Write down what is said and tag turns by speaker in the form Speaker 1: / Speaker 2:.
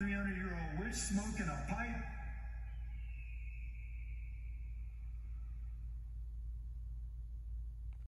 Speaker 1: 300 year old witch smoking a pipe.